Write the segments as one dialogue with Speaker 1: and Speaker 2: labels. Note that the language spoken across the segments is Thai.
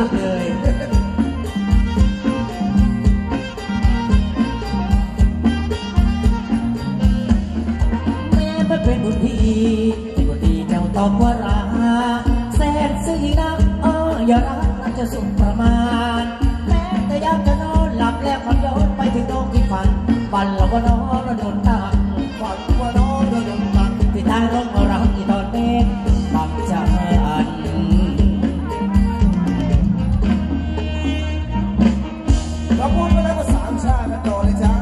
Speaker 1: าพเลย แม่เพื่เป็นบุญพี่ป็นคนดีเจ้าตอบว่ารัก time and only time.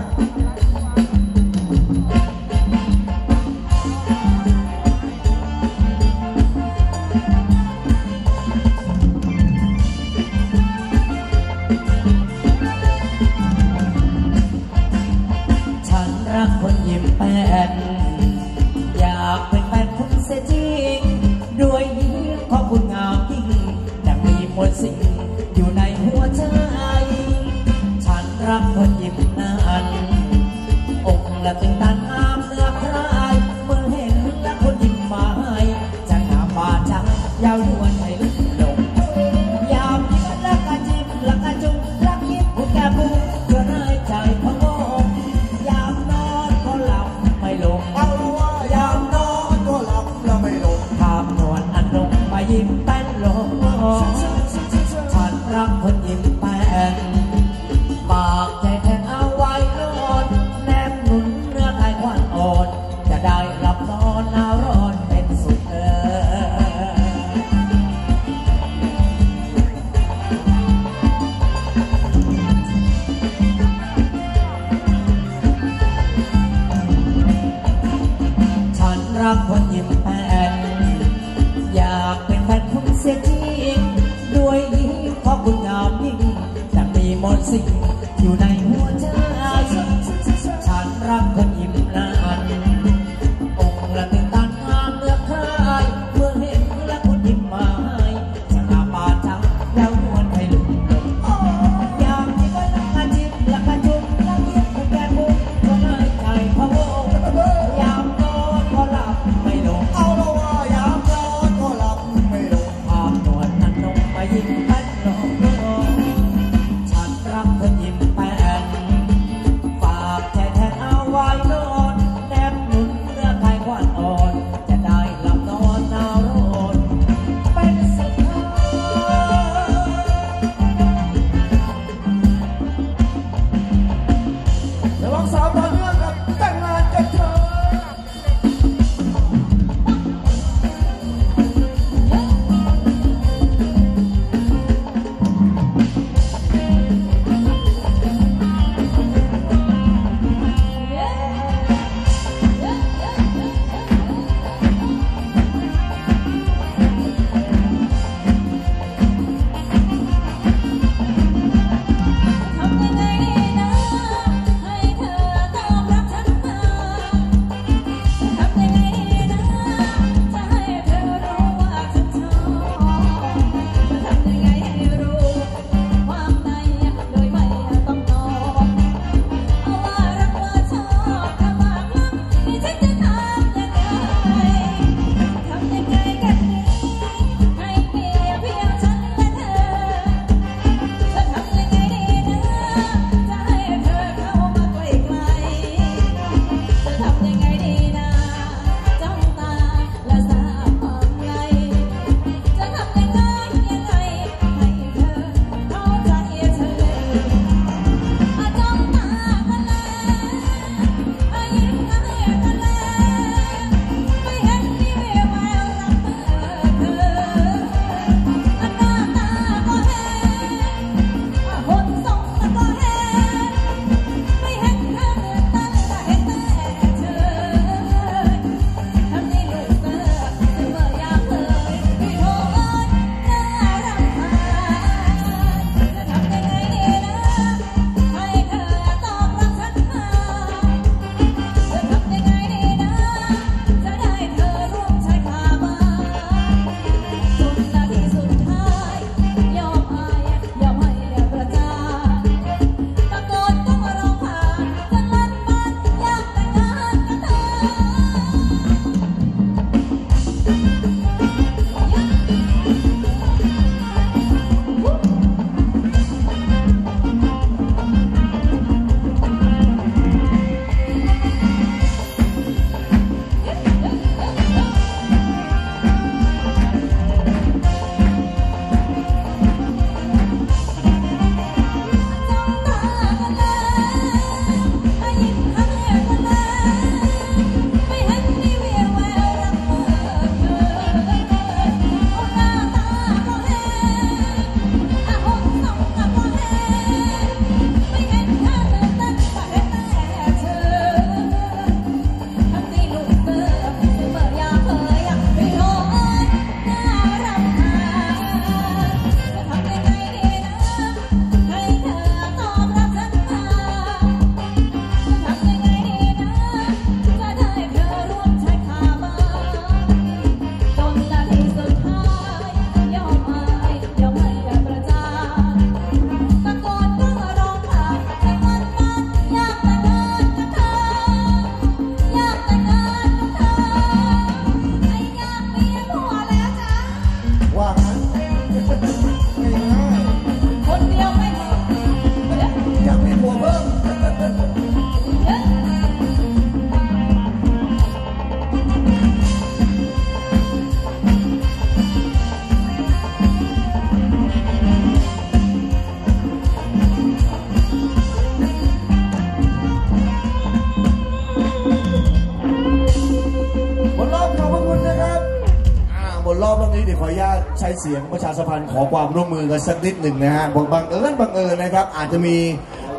Speaker 2: เสียงประชาสัมพันธ์ขอความร่วมมือกันสักนิดหนึ่งนะฮะบังบังเอิญบังเอิญนะครับ อาจจะมี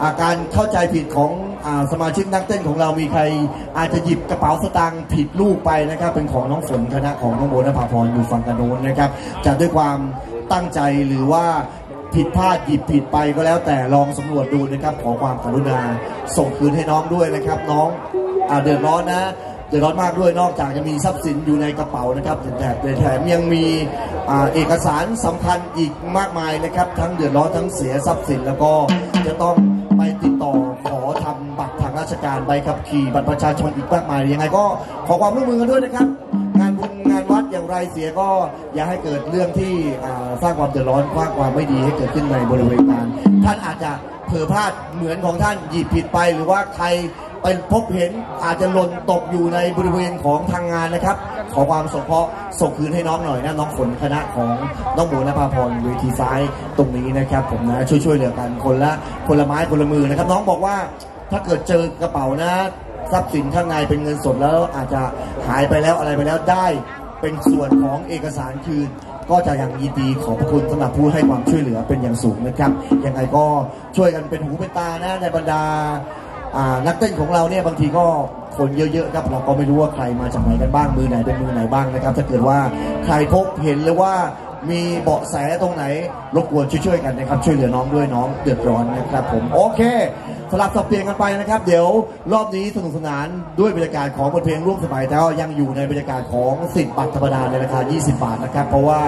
Speaker 2: อาการเข้าใจผิดของอสมาชิกนักเต้นของเรามีใคร อาจจะหยิบกระเป๋าสตางค์ผิดลูกไปนะครับ เป็นของน้องฝนคณะของน้องโบนภาพรอยู่ฝั่งกันโน้นนะครับจะด้วยความตั้งใจหรือว่าผิดพลาดหยิบผิดไปก็แล้วแต่ลองสำรวจดูนะครับ ขอความกรุณาส่งคืนให้น้องด้วยนะครับ น้องอเดือดร้อนนะ ดือดร้อนมากด้วยนอกจากจะมีทรัพย์สินอยู่ในกระเป๋านะครับแต่แต่แถมยังมีเอกสารสำคัญอีกมากมายนะครับ ทั้งเดือดร้อนทั้งเสียทรัพย์สินแล้วก็จะต้องไปติดต่อขอทำบัตรทางราชการใบขับขี่บัตรประชาชนอีกมากมายยังไงก็ขอความร่วมมือกันด้วยนะครับ งานบุญงานวัดอย่างไรเสียก็อย่าให้เกิดเรื่องที่สร้างความเดือดร้อนสร้างความไม่ดีให้เกิดขึ้นในบริเวณงานท่านอาจจะ ผลอพลาดเหมือนของท่านหยิบผิดไป หรือว่าใครไปพบเห็นอาจจะหล่นตกอยู่ในบริเวณของทางงานนะครับ ขอความสงเคราะห์ส่งคืนให้น้องหน่อยนะน้องฝนคณะของน้องโบนภาพรเวทีซ้ายตรงนี้นะครับ ผมนะช่วยช่วยๆเหลือกันคนละคนละไม้คนละมือนะครับ น้องบอกว่าถ้าเกิดเจอกระเป๋านะทรัพย์สินข้างในเป็นเงินสดแล้วอาจจะหายไปแล้วอะไรไปแล้วได้ เป็นส่วนของเอกสารคืน ก็จะยังยินดีขอบพระคุณสำหรับผู้ให้ความช่วยเหลือเป็นอย่างสูงนะครับยังไงก็ช่วยกันเป็นหูเป็นตานะในบรรดาอ่านักเต้นของเราเนี่ยบางทีก็คนเยอะๆครับเราก็ไม่รู้ว่าใครมาจากไหนกันบ้างมือไหนเป็นมือไหนบ้างนะครับถ้าเกิดว่าใครพบเห็นหรือว่า มีเบาะแสตรงไหน รบกวนช่วยๆกันนะครับ ช่วยเหลือน้องด้วยน้องเดือดร้อนนะครับผมโอเคสลับสับเปลี่ยนกันไปนะครับ เดี๋ยวรอบนี้สนุกสนานด้วยบรรยากาศของบทเพลงร่วมสมัยแต่ก็ยังอยู่ในบรรยากาศของสิทธิ์บัตรธรรมดาในราคา 20 บาทนะครับ เพราะว่า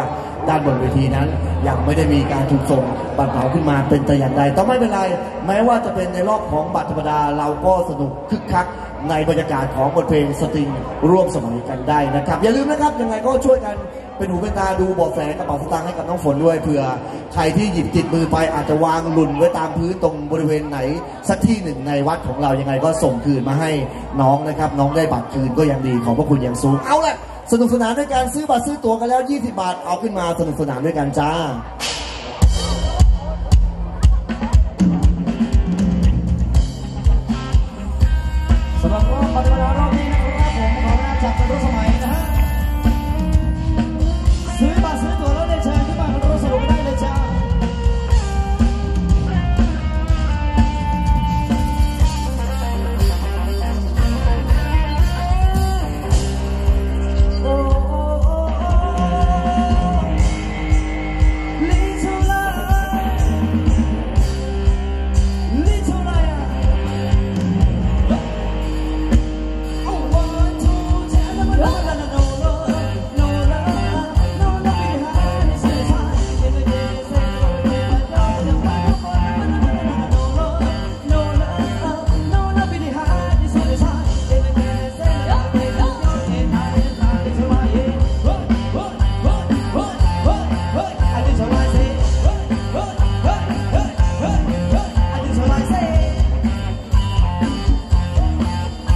Speaker 2: ด้านบนเวทีนั้นยังไม่ได้มีการถูกส่งบัตรเหมาขึ้นมาเป็นแต่อย่างใดแต่ไม่เป็นไร แม้ว่าจะเป็นในรอบของบัตรธรรมดาเราก็สนุกคึกคักในบรรยากาศของบทเพลงสตริงร่วมสมัยกันได้นะครับ อย่าลืมนะครับยังไงก็ช่วยกัน เป็นหูเป็นตาดูบาะแฝงกระเป๋าสตางค์ให้กับน้องฝนด้วยเผื่อใครที่หยิบติดมือไปอาจจะวางหล่นไว้ตามพื้นตรงบริเวณไหน สักที่หนึ่งในวัดของเรายังไงก็ส่งคืนมาให้น้องนะครับ น้องได้บัตรคืนก็ยังดีขอบพระคุณอย่างสูงเอาละสนุกสนานด้วยการซื้อบัตรซื้อตั๋วกันแล้ว 20 บาทเอาขึ้นมาสนุกสนานด้วยกันจ้า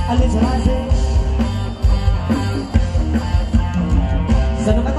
Speaker 3: Ali Jalante. Sa naman